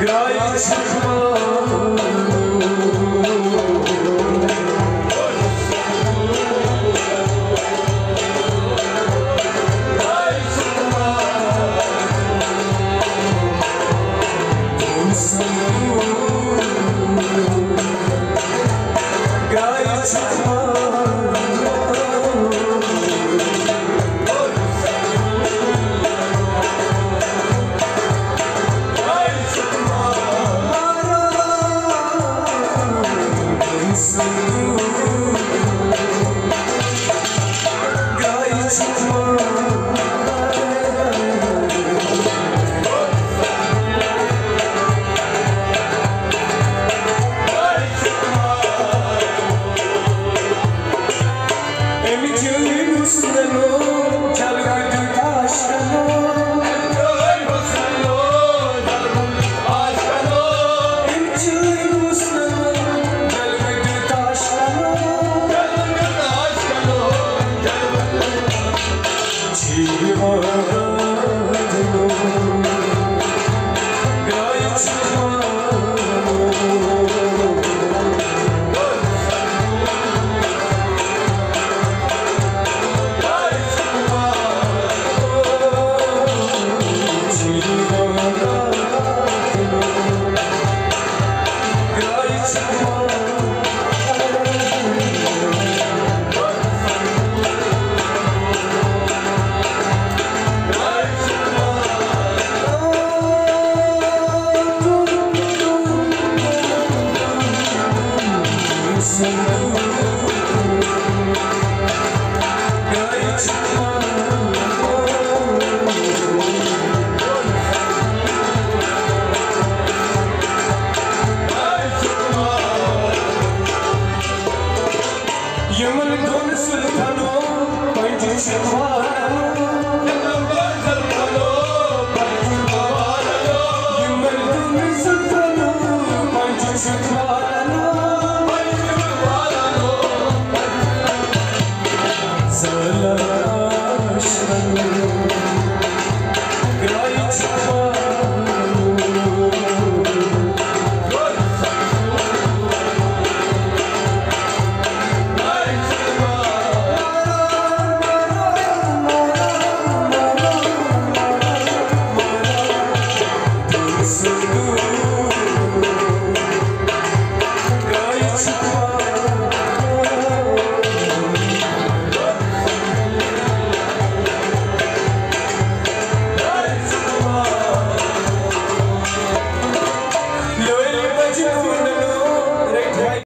Gayet çıkmaz You're will come Sultan. point to your